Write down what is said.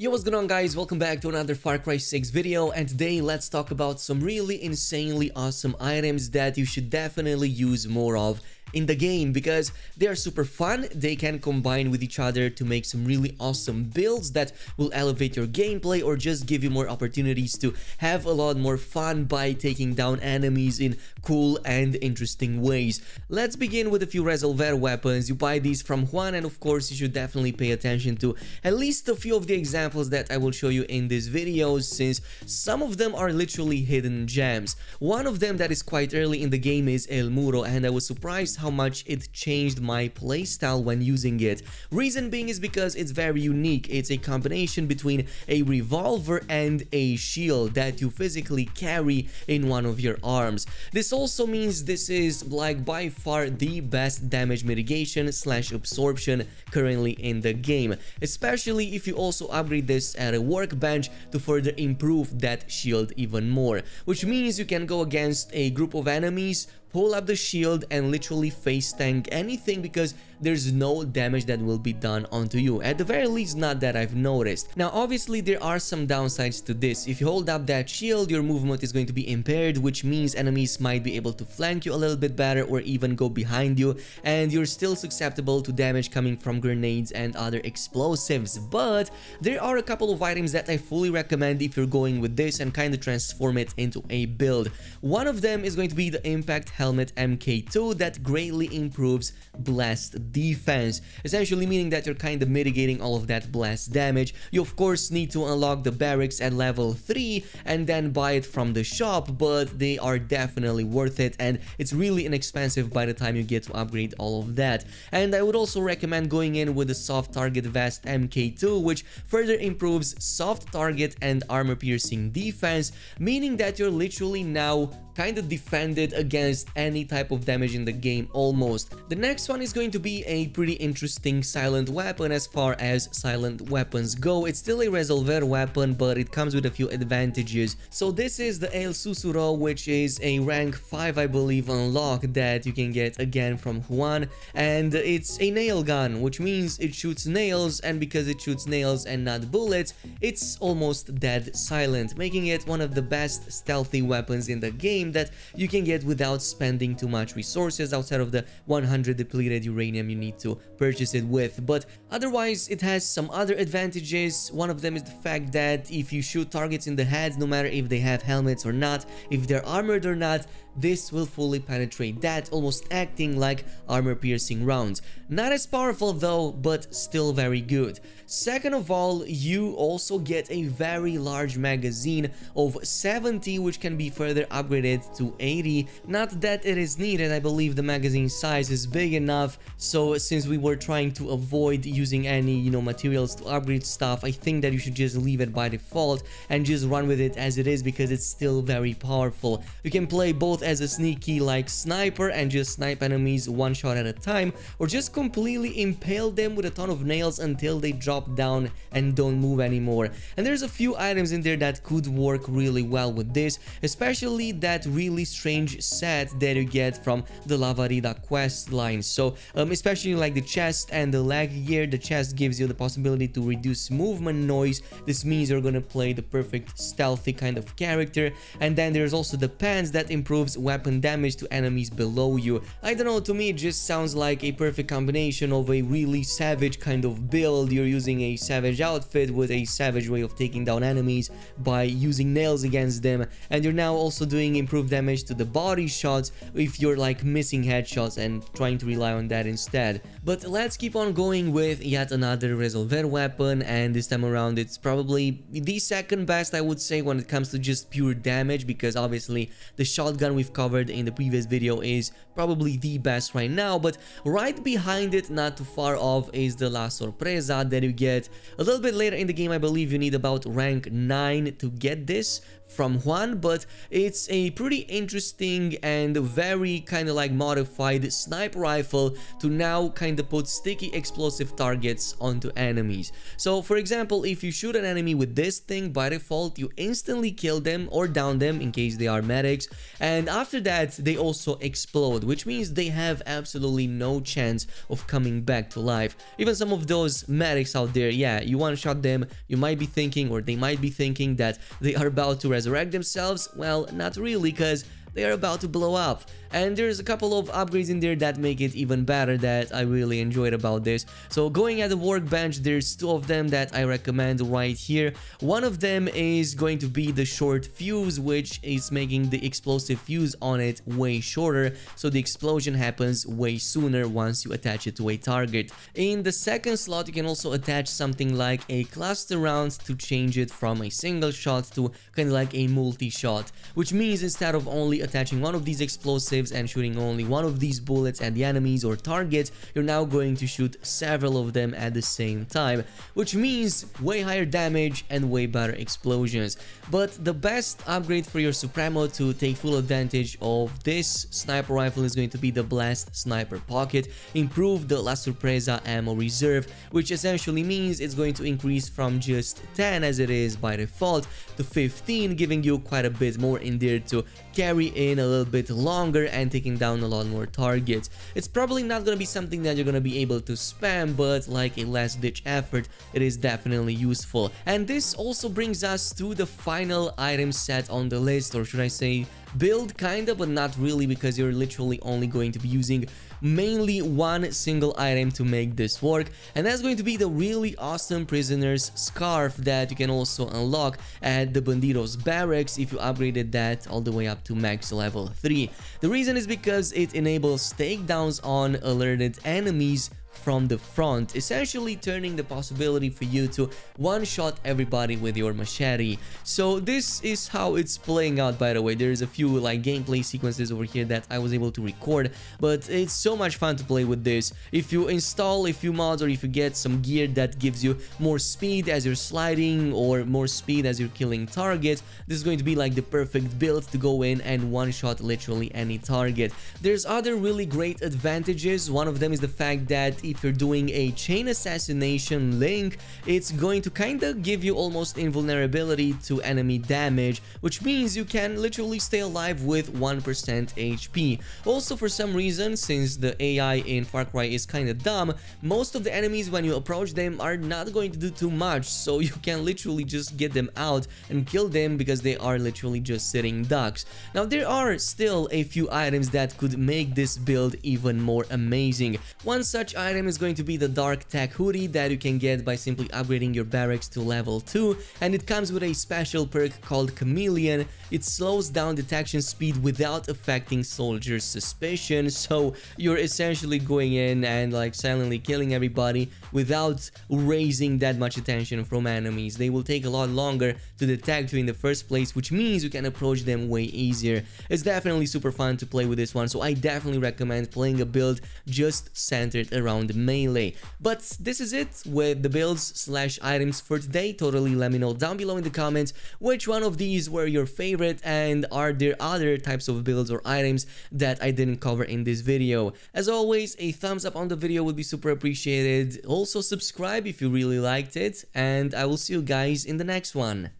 Yo, what's going on guys? Welcome back to another Far Cry 6 video and today let's talk about some really insanely awesome items that you should definitely use more of in the game because they are super fun. They can combine with each other to make some really awesome builds that will elevate your gameplay or just give you more opportunities to have a lot more fun by taking down enemies in cool and interesting ways. Let's begin with a few Resolver weapons. You buy these from Juan and of course you should definitely pay attention to at least a few of the examples that I will show you in this video since some of them are literally hidden gems. One of them that is quite early in the game is El Muro and I was surprised how much it changed my playstyle when using it. Reason being is because it's very unique. It's a combination between a revolver and a shield that you physically carry in one of your arms. This also means this is like by far the best damage mitigation slash absorption currently in the game, especially if you also upgrade this at a workbench to further improve that shield even more, which means you can go against a group of enemies pull up the shield and literally face tank anything because there's no damage that will be done onto you. At the very least, not that I've noticed. Now, obviously, there are some downsides to this. If you hold up that shield, your movement is going to be impaired, which means enemies might be able to flank you a little bit better or even go behind you, and you're still susceptible to damage coming from grenades and other explosives. But there are a couple of items that I fully recommend if you're going with this and kind of transform it into a build. One of them is going to be the Impact Helmet MK2 that greatly improves blast defense, essentially meaning that you're kind of mitigating all of that blast damage. You of course need to unlock the barracks at level 3 and then buy it from the shop, but they are definitely worth it and it's really inexpensive by the time you get to upgrade all of that. And I would also recommend going in with the soft target vest MK2 which further improves soft target and armor piercing defense, meaning that you're literally now kind of defended against any type of damage in the game almost. The next one is going to be a pretty interesting silent weapon as far as silent weapons go. It's still a resolver weapon but it comes with a few advantages. So this is the El Susurro which is a rank 5 I believe unlock that you can get again from Juan and it's a nail gun which means it shoots nails and because it shoots nails and not bullets it's almost dead silent making it one of the best stealthy weapons in the game that you can get without spending too much resources outside of the 100 depleted uranium you need to purchase it with. But otherwise, it has some other advantages. One of them is the fact that if you shoot targets in the head, no matter if they have helmets or not, if they're armored or not, this will fully penetrate that, almost acting like armor-piercing rounds. Not as powerful though, but still very good. Second of all, you also get a very large magazine of 70 which can be further upgraded to 80. Not that it is needed, I believe the magazine size is big enough, so since we were trying to avoid using any, you know, materials to upgrade stuff, I think that you should just leave it by default and just run with it as it is because it's still very powerful. You can play both as a sneaky like sniper and just snipe enemies one shot at a time or just completely impale them with a ton of nails until they drop down and don't move anymore. And there's a few items in there that could work really well with this, especially that really strange set that you get from the Lavarida quest line. So um, especially like the chest and the leg gear, the chest gives you the possibility to reduce movement noise. This means you're gonna play the perfect stealthy kind of character. And then there's also the pants that improves weapon damage to enemies below you. I don't know, to me it just sounds like a perfect combination of a really savage kind of build. You're using a savage outfit with a savage way of taking down enemies by using nails against them and you're now also doing improved damage to the body shots if you're like missing headshots and trying to rely on that instead. But let's keep on going with yet another Resolver weapon and this time around it's probably the second best I would say when it comes to just pure damage because obviously the shotgun we've covered in the previous video is probably the best right now but right behind it not too far off is the La Sorpresa that you get a little bit later in the game I believe you need about rank 9 to get this from Juan, but it's a pretty interesting and very kind of like modified sniper rifle to now kind of put sticky explosive targets onto enemies. So for example, if you shoot an enemy with this thing, by default, you instantly kill them or down them in case they are medics. And after that, they also explode, which means they have absolutely no chance of coming back to life. Even some of those medics out there, yeah, you one-shot them, you might be thinking, or they might be thinking that they are about to resurrect themselves. Well, not really, because they are about to blow up. And there's a couple of upgrades in there that make it even better that I really enjoyed about this. So going at the workbench, there's two of them that I recommend right here. One of them is going to be the short fuse, which is making the explosive fuse on it way shorter, so the explosion happens way sooner once you attach it to a target. In the second slot, you can also attach something like a cluster round to change it from a single shot to kind of like a multi-shot, which means instead of only attaching one of these explosives and shooting only one of these bullets at the enemies or targets, you're now going to shoot several of them at the same time, which means way higher damage and way better explosions. But the best upgrade for your Supremo to take full advantage of this sniper rifle is going to be the Blast Sniper Pocket, improve the La Sorpresa ammo reserve, which essentially means it's going to increase from just 10 as it is by default to 15, giving you quite a bit more in there to carry in a little bit longer and taking down a lot more targets. It's probably not gonna be something that you're gonna be able to spam, but like a last ditch effort, it is definitely useful. And this also brings us to the final item set on the list, or should I say build kinda, but not really because you're literally only going to be using mainly one single item to make this work. And that's going to be the really awesome prisoner's scarf that you can also unlock at the banditos barracks if you upgraded that all the way up to max level 3 the reason is because it enables takedowns on alerted enemies from the front, essentially turning the possibility for you to one-shot everybody with your machete. So this is how it's playing out by the way, there's a few like gameplay sequences over here that I was able to record, but it's so much fun to play with this. If you install a few mods or if you get some gear that gives you more speed as you're sliding or more speed as you're killing targets, this is going to be like the perfect build to go in and one-shot literally any target. There's other really great advantages, one of them is the fact that if you're doing a chain assassination link, it's going to kinda give you almost invulnerability to enemy damage, which means you can literally stay alive with 1% HP. Also, for some reason, since the AI in Far Cry is kinda dumb, most of the enemies when you approach them are not going to do too much, so you can literally just get them out and kill them because they are literally just sitting ducks. Now, there are still a few items that could make this build even more amazing. One such item item is going to be the Dark Tech hoodie that you can get by simply upgrading your barracks to level 2 and it comes with a special perk called Chameleon. It slows down detection speed without affecting soldiers' suspicion so you're essentially going in and like silently killing everybody without raising that much attention from enemies. They will take a lot longer to detect you in the first place which means you can approach them way easier. It's definitely super fun to play with this one so I definitely recommend playing a build just centered around around melee. But this is it with the builds slash items for today. Totally let me know down below in the comments which one of these were your favorite and are there other types of builds or items that I didn't cover in this video. As always, a thumbs up on the video would be super appreciated. Also subscribe if you really liked it and I will see you guys in the next one.